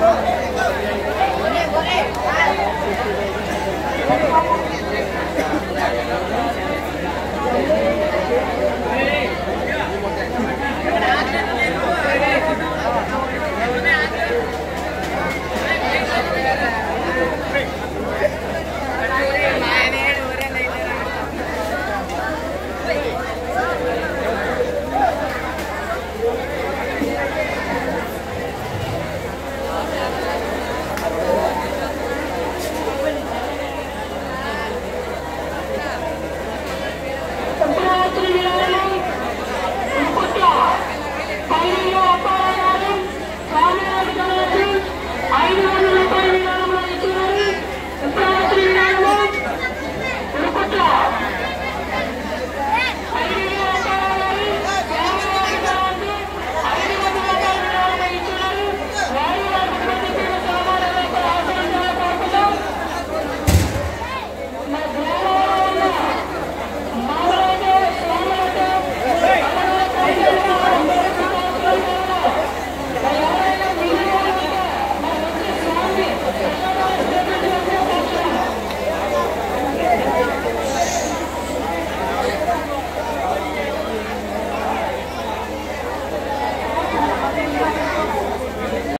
뭐래 뭐래